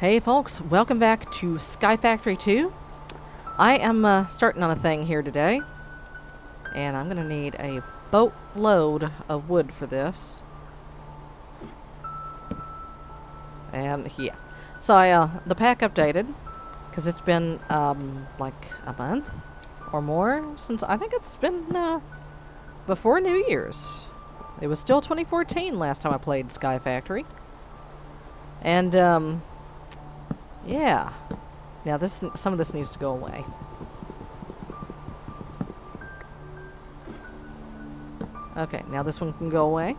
Hey folks, welcome back to Sky Factory 2. I am uh, starting on a thing here today. And I'm going to need a boatload of wood for this. And yeah. So I, uh, the pack updated. Because it's been um, like a month or more since I think it's been uh, before New Year's. It was still 2014 last time I played Sky Factory. And um, yeah. Now this, some of this needs to go away. Okay, now this one can go away.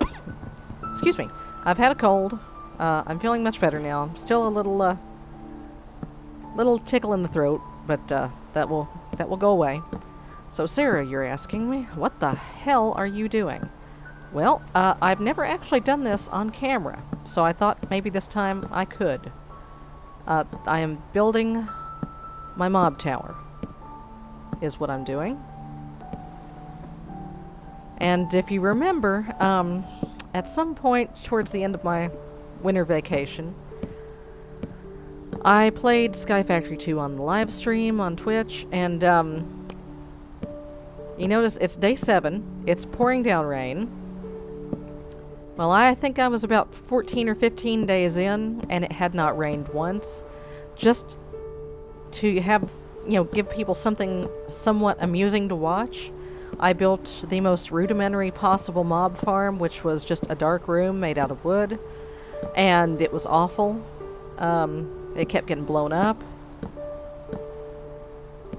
Excuse me. I've had a cold. Uh, I'm feeling much better now. I'm still a little, uh, little tickle in the throat, but uh, that will that will go away. So Sarah, you're asking me, what the hell are you doing? Well, uh, I've never actually done this on camera, so I thought maybe this time I could. Uh, I am building my mob tower, is what I'm doing. And if you remember, um, at some point towards the end of my winter vacation, I played Sky Factory 2 on the live stream on Twitch, and um, you notice it's day 7, it's pouring down rain. Well, I think I was about 14 or 15 days in, and it had not rained once. Just to have, you know, give people something somewhat amusing to watch, I built the most rudimentary possible mob farm, which was just a dark room made out of wood. And it was awful. Um, it kept getting blown up.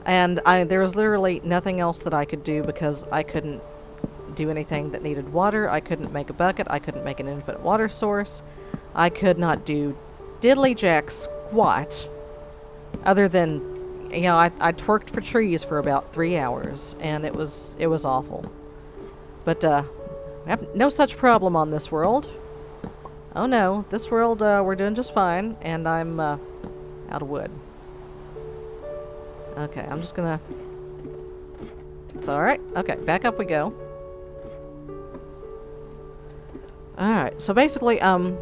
And I, there was literally nothing else that I could do because I couldn't do anything that needed water. I couldn't make a bucket. I couldn't make an infinite water source. I could not do diddly jack squat other than, you know, I, I twerked for trees for about three hours and it was, it was awful. But, uh, no such problem on this world. Oh no, this world, uh, we're doing just fine and I'm, uh, out of wood. Okay, I'm just gonna... It's alright. Okay, back up we go. Alright, so basically, um...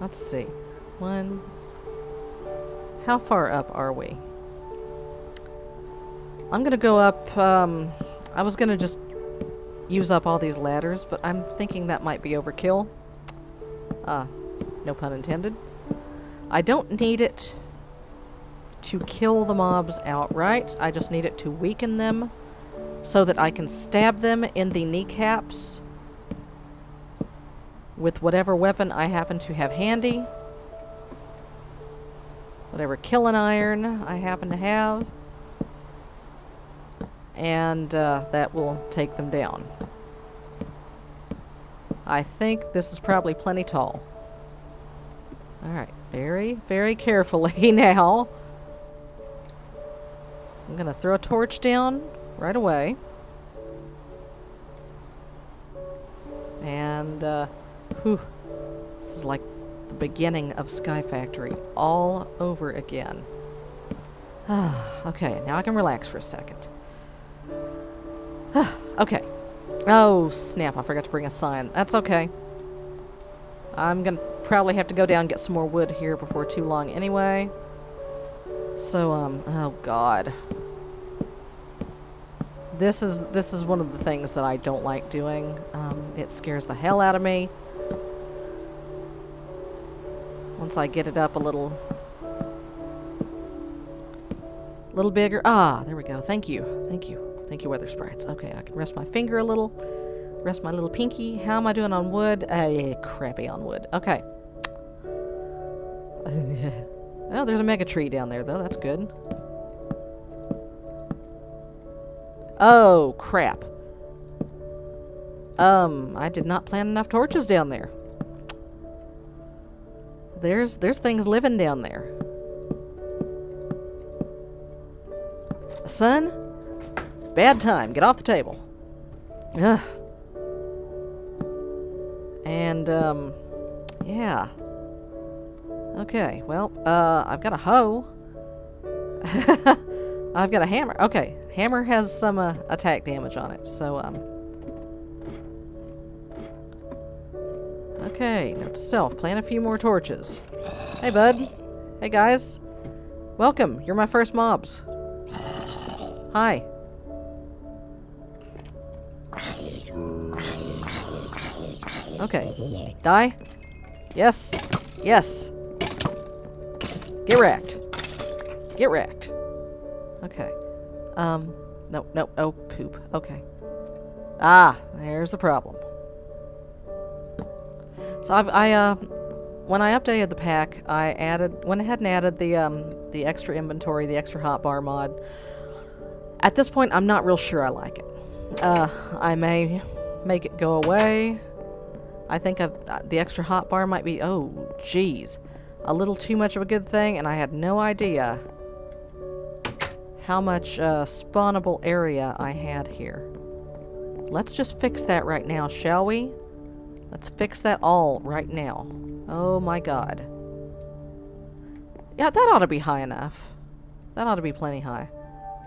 Let's see. One... How far up are we? I'm gonna go up, um... I was gonna just use up all these ladders, but I'm thinking that might be overkill. Ah, no pun intended. I don't need it to kill the mobs outright. I just need it to weaken them so that I can stab them in the kneecaps with whatever weapon I happen to have handy. Whatever killing iron I happen to have. And uh, that will take them down. I think this is probably plenty tall. Alright, very, very carefully now. I'm gonna throw a torch down right away. And, uh, whew, this is like the beginning of Sky Factory all over again. okay, now I can relax for a second. okay. Oh, snap, I forgot to bring a sign. That's okay. I'm gonna probably have to go down and get some more wood here before too long anyway. So, um, oh god. This is, this is one of the things that I don't like doing. Um, it scares the hell out of me. Once I get it up a little... A little bigger. Ah, there we go. Thank you. Thank you. Thank you, Weather Sprites. Okay, I can rest my finger a little. Rest my little pinky. How am I doing on wood? Uh, crappy on wood. Okay. oh, there's a mega tree down there, though. That's good. Oh, crap. Um, I did not plant enough torches down there. There's, there's things living down there. Son, bad time. Get off the table. Ugh. And, um, yeah. Okay, well, uh, I've got a hoe. I've got a hammer. Okay, hammer has some uh, attack damage on it, so, um... Okay, note to self, plant a few more torches. Hey, bud. Hey, guys. Welcome. You're my first mobs. Hi. Okay. Die. Yes. Yes. Get wrecked. Get wrecked. Okay. Um, no, no, oh, poop. Okay. Ah, there's the problem. So I've, I, uh, when I updated the pack, I added, went ahead and added the, um, the extra inventory, the extra hotbar mod. At this point, I'm not real sure I like it. Uh, I may make it go away. I think I've, uh, the extra hotbar might be, oh, jeez, a little too much of a good thing, and I had no idea how much uh, spawnable area I had here. Let's just fix that right now, shall we? Let's fix that all right now. Oh my god. Yeah, that ought to be high enough. That ought to be plenty high.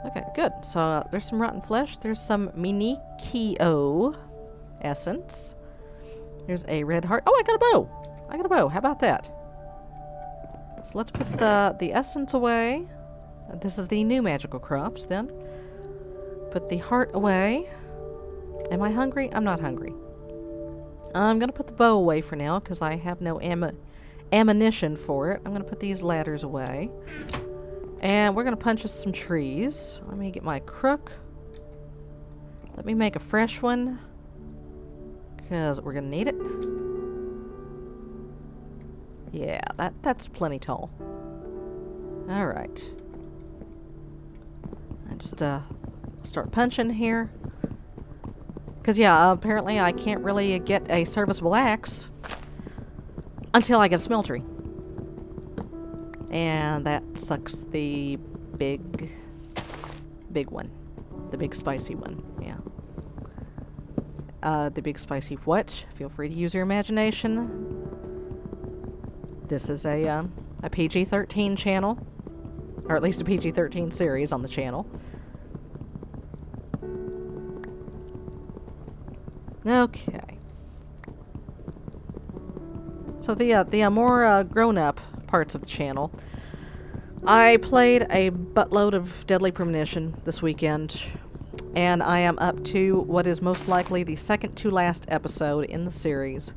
Okay, good. So uh, there's some rotten flesh. There's some Minicio essence. There's a red heart. Oh, I got a bow. I got a bow. How about that? So let's put the, the essence away. This is the new magical crops, then. Put the heart away. Am I hungry? I'm not hungry. I'm going to put the bow away for now because I have no am ammunition for it. I'm going to put these ladders away. And we're going to punch us some trees. Let me get my crook. Let me make a fresh one because we're going to need it. Yeah, that that's plenty tall. All right. I just uh start punching here. Because, yeah, apparently I can't really get a serviceable axe until I get smeltery. And that sucks the big, big one. The big spicy one, yeah. Uh, the big spicy what? Feel free to use your imagination. This is a, uh, a PG-13 channel. Or at least a PG-13 series on the channel. Okay. So the uh, the uh, more uh, grown-up parts of the channel, I played a buttload of Deadly Premonition this weekend, and I am up to what is most likely the second to last episode in the series.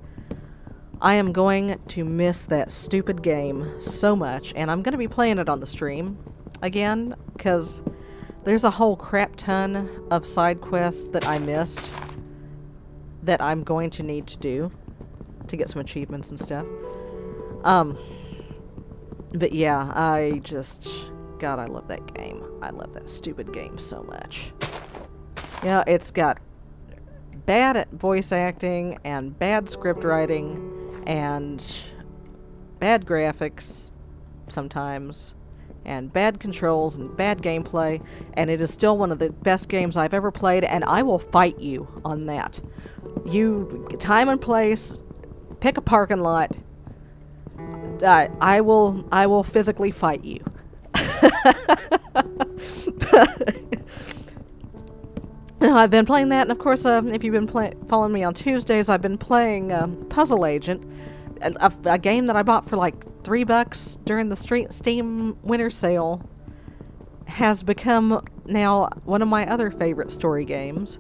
I am going to miss that stupid game so much, and I'm going to be playing it on the stream again, because there's a whole crap ton of side quests that I missed that I'm going to need to do to get some achievements and stuff. Um, but yeah, I just, God, I love that game. I love that stupid game so much. Yeah, it's got bad voice acting and bad script writing and bad graphics sometimes and bad controls and bad gameplay and it is still one of the best games I've ever played and I will fight you on that. You time and place, pick a parking lot. Uh, I will I will physically fight you. no, I've been playing that, and of course, uh, if you've been following me on Tuesdays, I've been playing um, Puzzle Agent, a, a, game that I bought for like three bucks during the street Steam Winter Sale. Has become now one of my other favorite story games.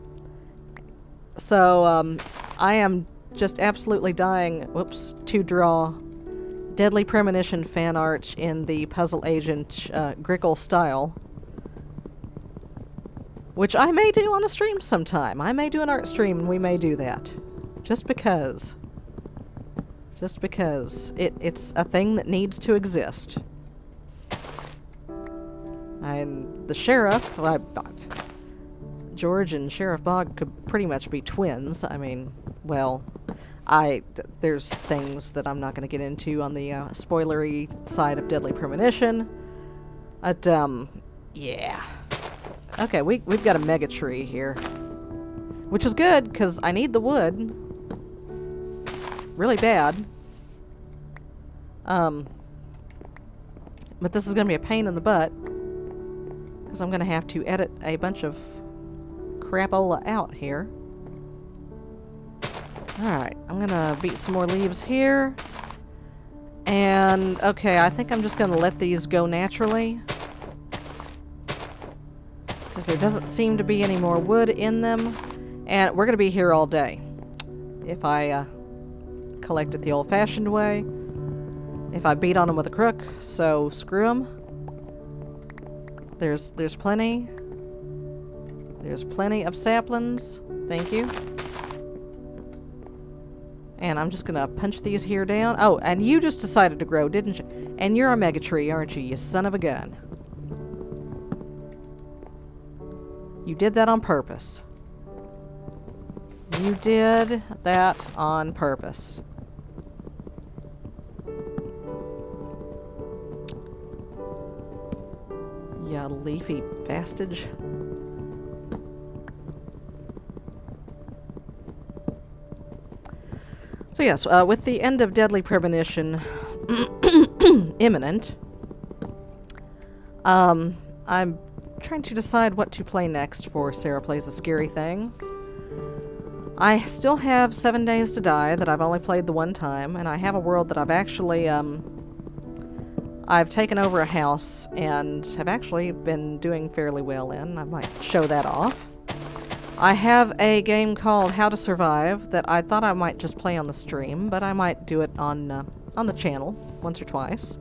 So, um, I am just absolutely dying, whoops, to draw Deadly Premonition fan art in the Puzzle Agent uh, Grickle style. Which I may do on a stream sometime. I may do an art stream and we may do that. Just because. Just because. It, it's a thing that needs to exist. And the sheriff, I, George and Sheriff Bog could pretty much be twins. I mean, well, I th there's things that I'm not going to get into on the uh, spoilery side of Deadly Premonition. But, um, yeah. Okay, we, we've got a mega tree here. Which is good, because I need the wood. Really bad. Um, but this is going to be a pain in the butt. Because I'm going to have to edit a bunch of crapola out here. Alright, I'm gonna beat some more leaves here. And, okay, I think I'm just to let these go naturally. Because there doesn't seem to be any more wood in them. And we're to be here all day. If I uh, collect it the old-fashioned way. If I beat on them with a crook, so screw them. There's, there's plenty. There's plenty of saplings. Thank you. And I'm just gonna punch these here down. Oh, and you just decided to grow, didn't you? And you're a mega tree, aren't you, you son of a gun? You did that on purpose. You did that on purpose. Ya leafy bastage. So yes, uh, with the end of Deadly Premonition imminent, um, I'm trying to decide what to play next for Sarah Plays a Scary Thing. I still have Seven Days to Die that I've only played the one time, and I have a world that I've actually, um, I've taken over a house and have actually been doing fairly well in. I might show that off. I have a game called How to Survive that I thought I might just play on the stream, but I might do it on uh, on the channel once or twice.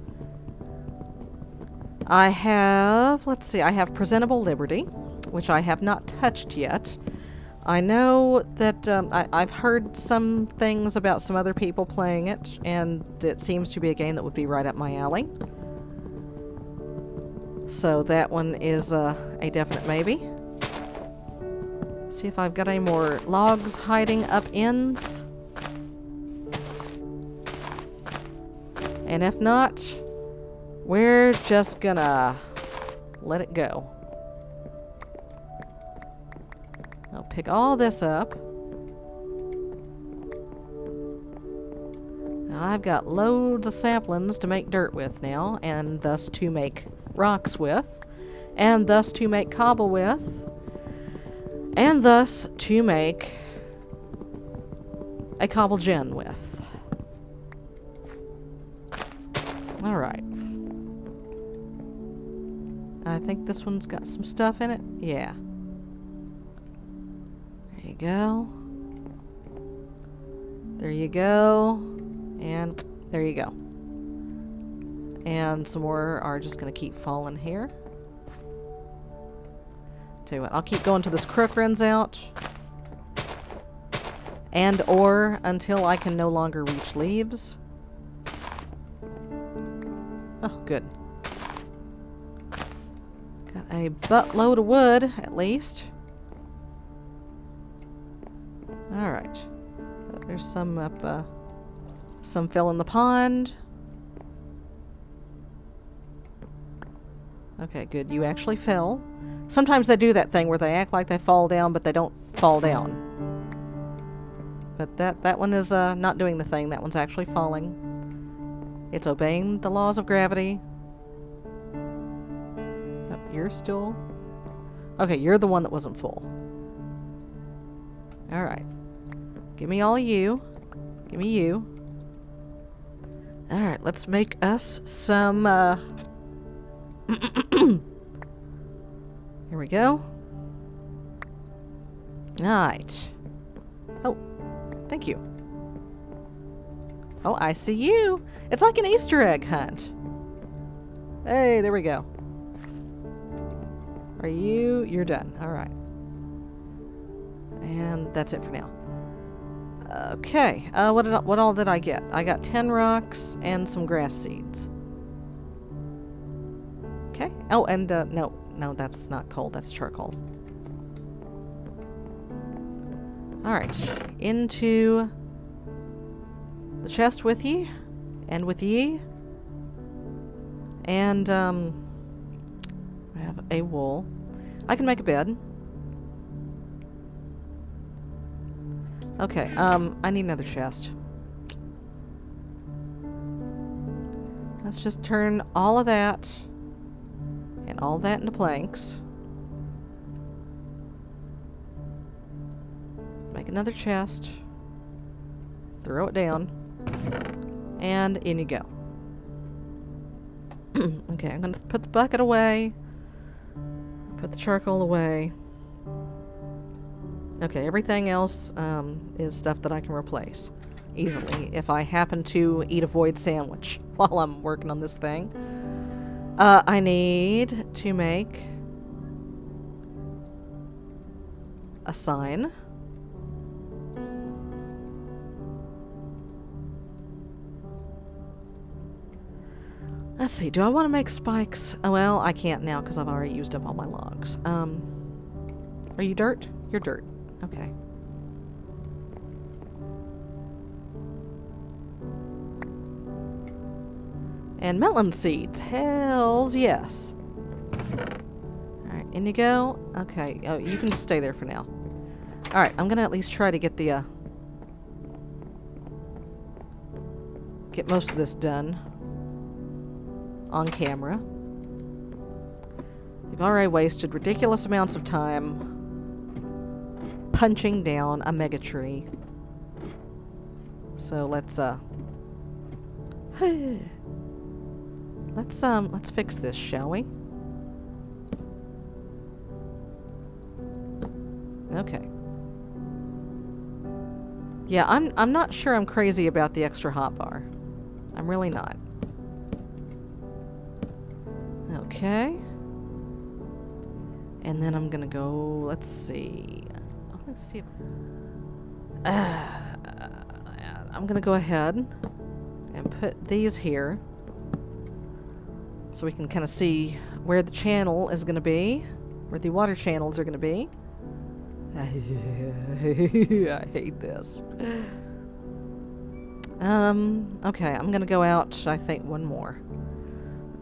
I have, let's see, I have Presentable Liberty, which I have not touched yet. I know that um, I, I've heard some things about some other people playing it, and it seems to be a game that would be right up my alley. So that one is uh, a definite maybe. See if I've got any more logs hiding up ends. And if not, we're just gonna let it go. I'll pick all this up. Now I've got loads of saplings to make dirt with now, and thus to make rocks with, and thus to make cobble with, and thus to make a cobble gen with. Alright. I think this one's got some stuff in it. Yeah. There you go. There you go. And there you go. And some more are just going to keep falling here. I'll keep going till this crook runs out. And or until I can no longer reach leaves. Oh, good. Got a buttload of wood, at least. Alright. There's some up, uh, some fell in the pond. Okay, good. You actually fell. Sometimes they do that thing where they act like they fall down, but they don't fall down. But that, that one is uh, not doing the thing. That one's actually falling. It's obeying the laws of gravity. Oh, you're still... Okay, you're the one that wasn't full. Alright. Give me all of you. Give me you. Alright, let's make us some, uh... Here we go. Alright. Oh, thank you. Oh, I see you. It's like an Easter egg hunt. Hey, there we go. Are you? You're done. Alright. And that's it for now. Okay, uh, what, what all did I get? I got 10 rocks and some grass seeds. Okay. Oh, and, uh, no, no, that's not coal, that's charcoal. Alright, into the chest with ye, and with ye, and, um, I have a wool. I can make a bed. Okay, um, I need another chest. Let's just turn all of that and all that into planks. Make another chest. Throw it down. And in you go. okay, I'm gonna put the bucket away. Put the charcoal away. Okay, everything else um, is stuff that I can replace easily if I happen to eat a void sandwich while I'm working on this thing. Uh, I need to make a sign. Let's see, do I want to make spikes? Oh, well, I can't now because I've already used up all my logs. Um, are you dirt? You're dirt. Okay. And melon seeds. Hells yes. Alright, in you go. Okay, oh, you can just stay there for now. Alright, I'm gonna at least try to get the, uh... Get most of this done on camera. You've already wasted ridiculous amounts of time punching down a mega tree. So let's uh let's um let's fix this, shall we? Okay. Yeah, I'm I'm not sure I'm crazy about the extra hotbar. I'm really not. Okay. And then I'm gonna go, let's see. Let's see if... Uh, I'm gonna go ahead and put these here. So we can kind of see where the channel is gonna be. Where the water channels are gonna be. I hate this. Um, okay, I'm gonna go out, I think, one more.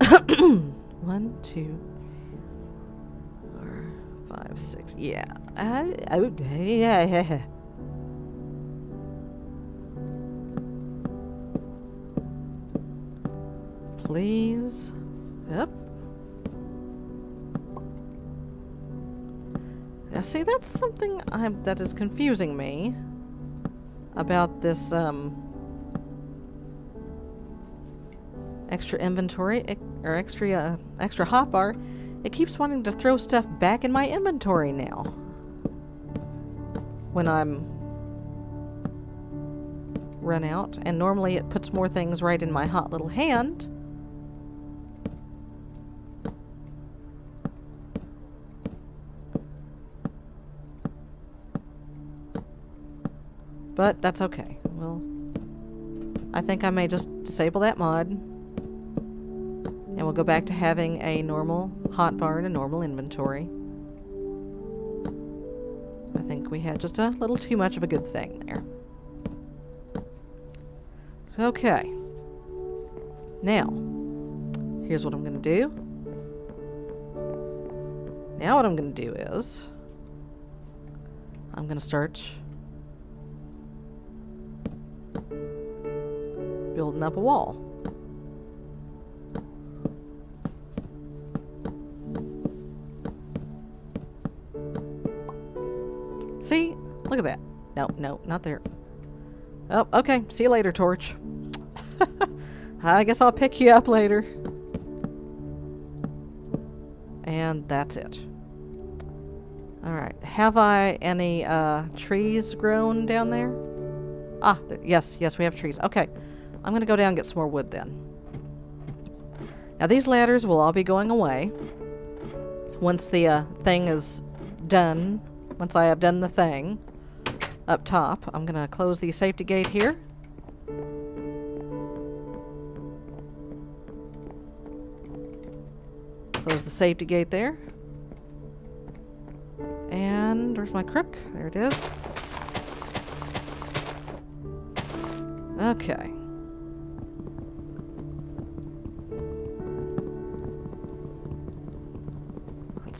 One, two, four, five, six. Yeah. I, I would. Yeah. yeah. Please. Yep. Yeah, see, that's something I'm, that is confusing me about this, um, extra inventory or extra uh, extra hotbar, it keeps wanting to throw stuff back in my inventory now. When I'm run out, and normally it puts more things right in my hot little hand. But that's okay. Well, I think I may just disable that mod. And we'll go back to having a normal hotbar and a normal inventory. I think we had just a little too much of a good thing there. Okay. Now, here's what I'm going to do. Now what I'm going to do is, I'm going to start building up a wall. See? Look at that. No, no, not there. Oh, okay. See you later, Torch. I guess I'll pick you up later. And that's it. Alright. Have I any uh, trees grown down there? Ah, th yes, yes, we have trees. Okay. I'm going to go down and get some more wood then. Now, these ladders will all be going away once the uh, thing is done once I have done the thing up top, I'm going to close the safety gate here. Close the safety gate there. And where's my crook? There it is. Okay.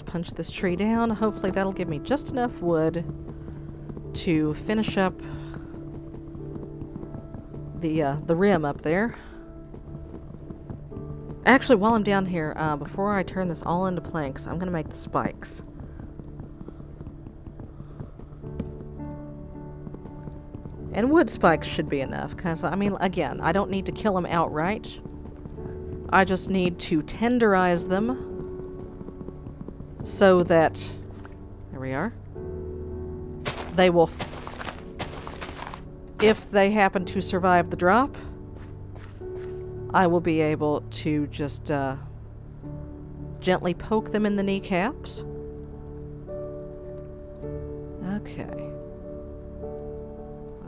Punch this tree down. Hopefully that'll give me just enough wood to finish up the, uh, the rim up there. Actually, while I'm down here, uh, before I turn this all into planks, I'm going to make the spikes. And wood spikes should be enough, because, I mean, again, I don't need to kill them outright. I just need to tenderize them so that there we are. They will if they happen to survive the drop, I will be able to just uh, gently poke them in the kneecaps. Okay.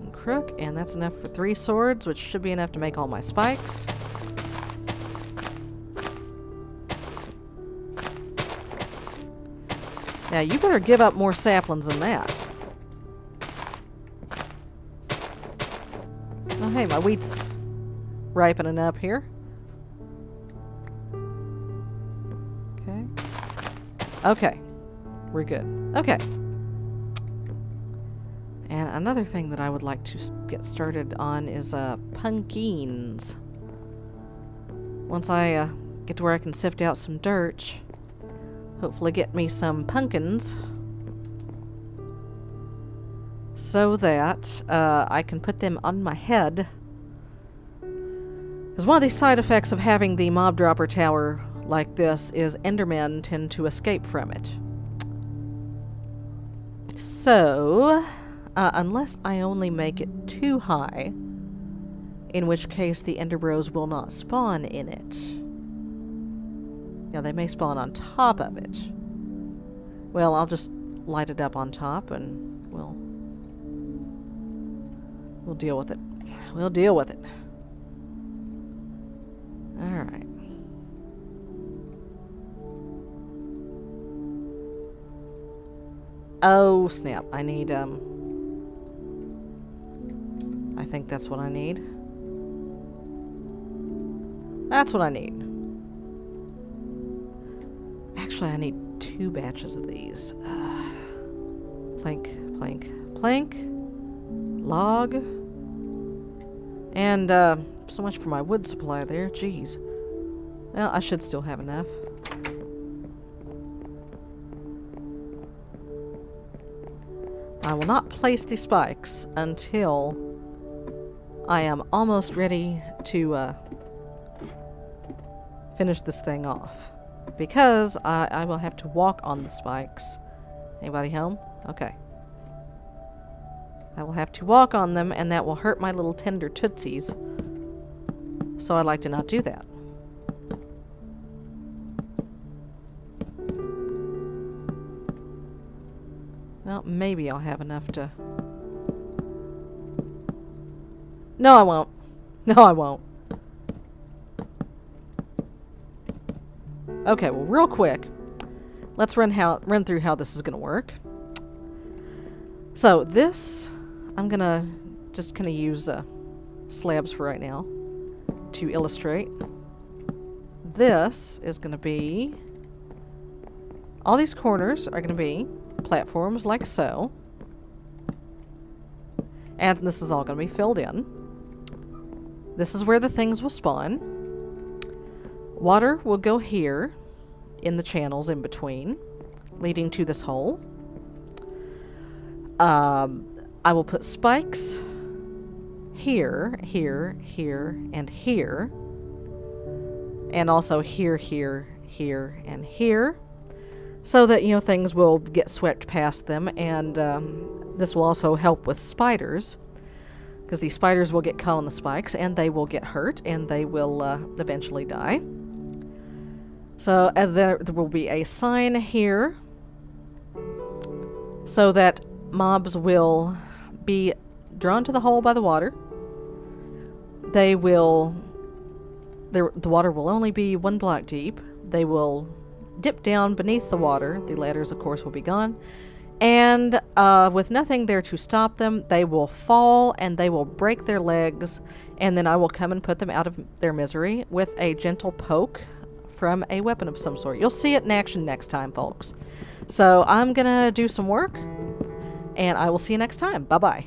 Uncrook, and that's enough for three swords, which should be enough to make all my spikes. Now, you better give up more saplings than that. Oh, hey, my wheat's ripening up here. Okay. Okay. We're good. Okay. And another thing that I would like to get started on is uh, pumpkins. Once I uh, get to where I can sift out some dirt, hopefully get me some pumpkins so that uh, I can put them on my head. Because one of the side effects of having the mob dropper tower like this is Endermen tend to escape from it. So, uh, unless I only make it too high, in which case the Ender Bros will not spawn in it. Now, they may spawn on top of it. Well, I'll just light it up on top and we'll we'll deal with it. We'll deal with it. Alright. Oh, snap. I need, um... I think that's what I need. That's what I need. Actually, I need two batches of these. Uh, plank, plank, plank, log, and uh, so much for my wood supply there. Jeez. Well, I should still have enough. I will not place the spikes until I am almost ready to uh, finish this thing off because I, I will have to walk on the spikes. Anybody home? Okay. I will have to walk on them, and that will hurt my little tender tootsies. So I'd like to not do that. Well, maybe I'll have enough to... No, I won't. No, I won't. Okay, well, real quick, let's run how run through how this is going to work. So this, I'm going to just kind of use uh, slabs for right now to illustrate. This is going to be, all these corners are going to be platforms like so. And this is all going to be filled in. This is where the things will spawn. Water will go here in the channels in between, leading to this hole. Um, I will put spikes here, here, here, and here. And also here, here, here, and here. So that, you know, things will get swept past them. And um, this will also help with spiders. Because the spiders will get caught on the spikes and they will get hurt and they will uh, eventually die. So uh, there, there will be a sign here so that mobs will be drawn to the hole by the water. They will, the water will only be one block deep. They will dip down beneath the water. The ladders, of course, will be gone. And uh, with nothing there to stop them, they will fall and they will break their legs. And then I will come and put them out of their misery with a gentle poke from a weapon of some sort. You'll see it in action next time, folks. So I'm going to do some work, and I will see you next time. Bye-bye.